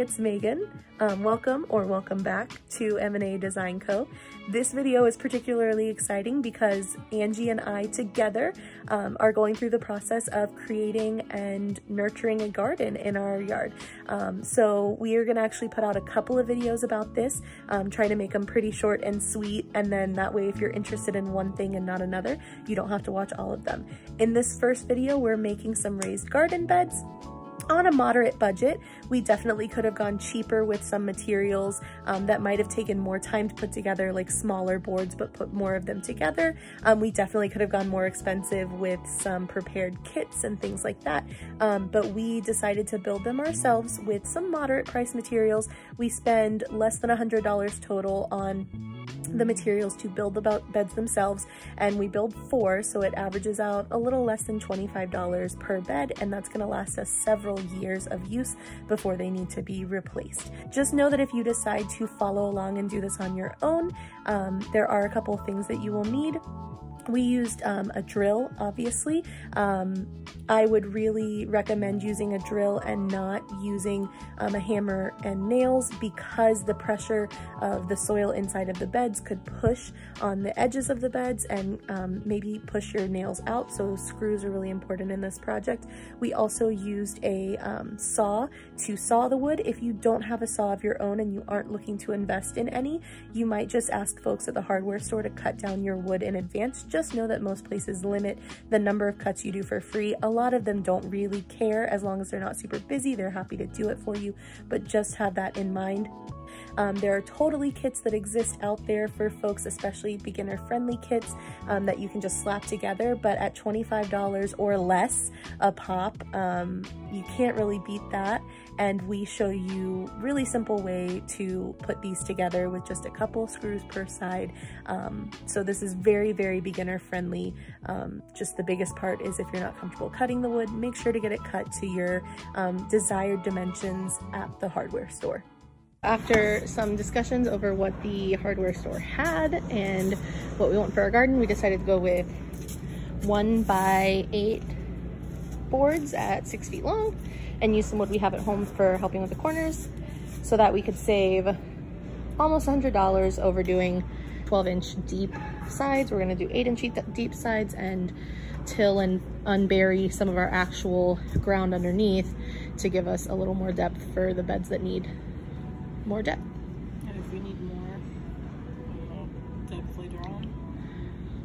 it's Megan. Um, welcome or welcome back to M&A Design Co. This video is particularly exciting because Angie and I together um, are going through the process of creating and nurturing a garden in our yard. Um, so we are gonna actually put out a couple of videos about this, um, trying to make them pretty short and sweet. And then that way, if you're interested in one thing and not another, you don't have to watch all of them. In this first video, we're making some raised garden beds on a moderate budget. We definitely could have gone cheaper with some materials um, that might have taken more time to put together, like smaller boards, but put more of them together. Um, we definitely could have gone more expensive with some prepared kits and things like that. Um, but we decided to build them ourselves with some moderate price materials. We spend less than $100 total on the materials to build the beds themselves and we build four so it averages out a little less than $25 per bed and that's going to last us several years of use before they need to be replaced. Just know that if you decide to follow along and do this on your own, um, there are a couple things that you will need. We used um, a drill, obviously. Um, I would really recommend using a drill and not using um, a hammer and nails because the pressure of the soil inside of the beds could push on the edges of the beds and um, maybe push your nails out. So screws are really important in this project. We also used a um, saw to saw the wood. If you don't have a saw of your own and you aren't looking to invest in any, you might just ask folks at the hardware store to cut down your wood in advance. Just know that most places limit the number of cuts you do for free. A lot of them don't really care as long as they're not super busy. They're happy to do it for you, but just have that in mind. Um, there are totally kits that exist out there for folks, especially beginner friendly kits um, that you can just slap together, but at $25 or less a pop, um, you can't really beat that. And we show you really simple way to put these together with just a couple screws per side. Um, so this is very, very beginner friendly. Um, just the biggest part is if you're not comfortable cutting the wood, make sure to get it cut to your um, desired dimensions at the hardware store. After some discussions over what the hardware store had and what we want for our garden, we decided to go with one by eight boards at six feet long and use some wood we have at home for helping with the corners so that we could save almost $100 over doing 12 inch deep sides. We're gonna do eight inch deep sides and till and unbury some of our actual ground underneath to give us a little more depth for the beds that need more depth. And if we need more uh, depth later on,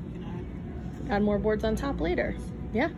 we can add, add more boards on top later. Yeah.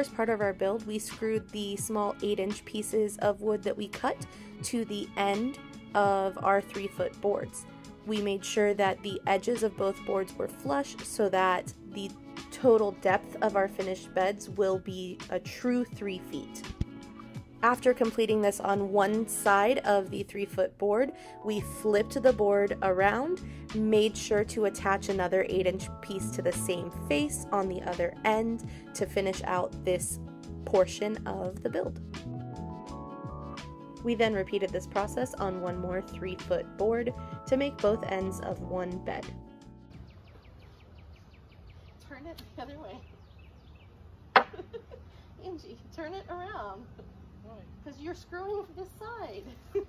First part of our build, we screwed the small 8-inch pieces of wood that we cut to the end of our 3-foot boards. We made sure that the edges of both boards were flush so that the total depth of our finished beds will be a true 3 feet. After completing this on one side of the three foot board, we flipped the board around, made sure to attach another eight inch piece to the same face on the other end to finish out this portion of the build. We then repeated this process on one more three foot board to make both ends of one bed. Turn it the other way. Angie, turn it around. Because you're screwing this side.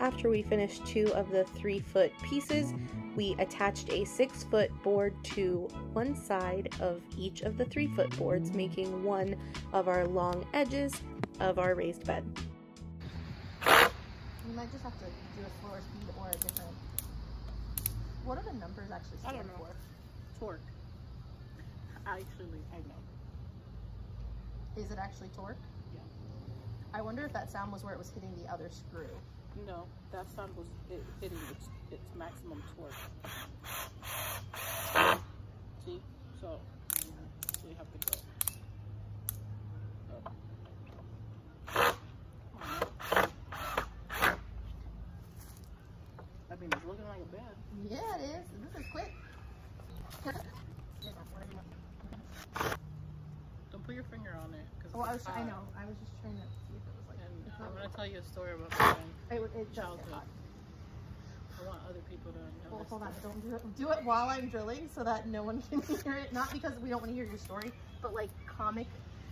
After we finished two of the three foot pieces, we attached a six foot board to one side of each of the three foot boards, making one of our long edges of our raised bed. You might just have to do a slower speed or a different. What are the numbers actually stand I don't know. for? Torque. Actually, I know. Is it actually torque? Yeah. I wonder if that sound was where it was hitting the other screw. No, that sound was it hitting its, its maximum torque. See? So, so you have to go. Up. I mean, it's looking like a bed. Yeah, it is. This is quick. Don't put your finger on it. Cause Oh, I was. I know. I was just trying to see if it was like. And I'm gonna tell you a story about my. It, it childhood. I want other people to know. Hold, this hold on, don't do it. Do it while I'm drilling so that no one can hear it. Not because we don't want to hear your story, but like comic,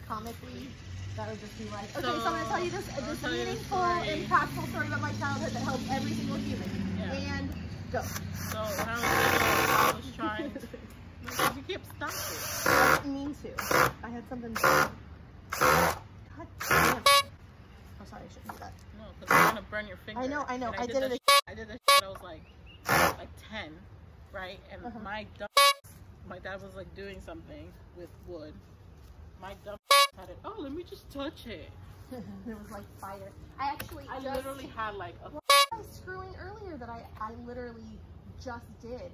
comically, that would just be like, okay, so, I'm gonna tell you this, this tell you the meaningful, impactful story about my childhood that helped every single human. Yeah. And go. So when I was little, I was trying. You keep stopping. I didn't mean to. I had something. To... God damn. Oh, sorry, I shouldn't do that. No, because I'm gonna burn your finger. I know, I know. And I did that it I did this. I was like, like 10, right? And Uh-huh. my dumb, my dad was like doing something with wood. My dumb had it. Oh, let me just touch it. there was like fire. I actually I just literally had like a. I was screwing earlier that I, I literally just did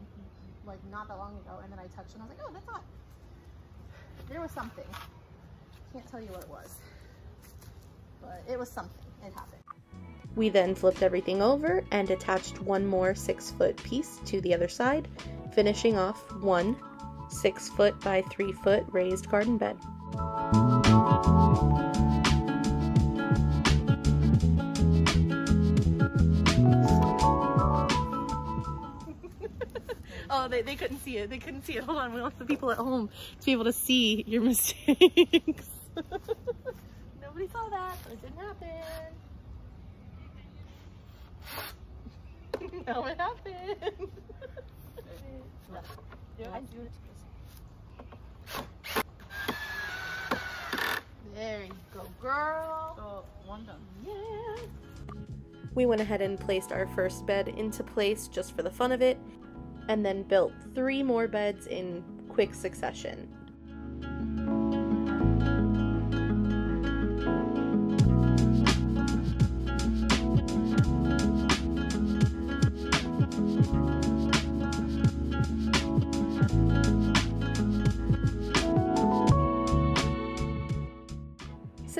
like not that long ago and then I touched and I was like, oh that's hot. There was something. Can't tell you what it was. But it was something. It happened. We then flipped everything over and attached one more six foot piece to the other side, finishing off one six foot by three foot raised garden bed. They, they couldn't see it. They couldn't see it. Hold on. We want the people at home to be able to see your mistakes. Nobody saw that, so it didn't happen. no, it happened. Yeah, I do it. There you go, girl. So one done. Yeah. We went ahead and placed our first bed into place just for the fun of it, and then built three more beds in quick succession.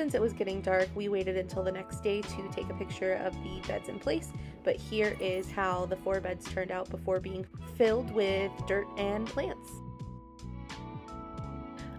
Since it was getting dark, we waited until the next day to take a picture of the beds in place, but here is how the four beds turned out before being filled with dirt and plants.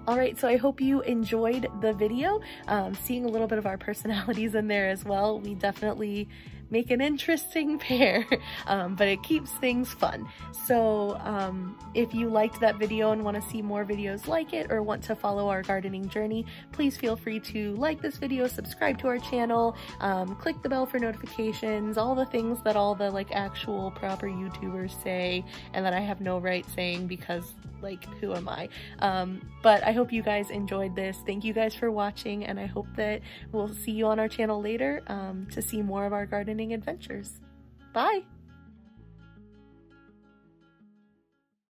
Alright, so I hope you enjoyed the video. Um, seeing a little bit of our personalities in there as well. We definitely make an interesting pair, um, but it keeps things fun. So um, if you liked that video and want to see more videos like it or want to follow our gardening journey, please feel free to like this video, subscribe to our channel, um, click the bell for notifications, all the things that all the like actual proper YouTubers say and that I have no right saying because like who am I? Um, but I hope you guys enjoyed this. Thank you guys for watching and I hope that we'll see you on our channel later um, to see more of our gardening adventures. Bye!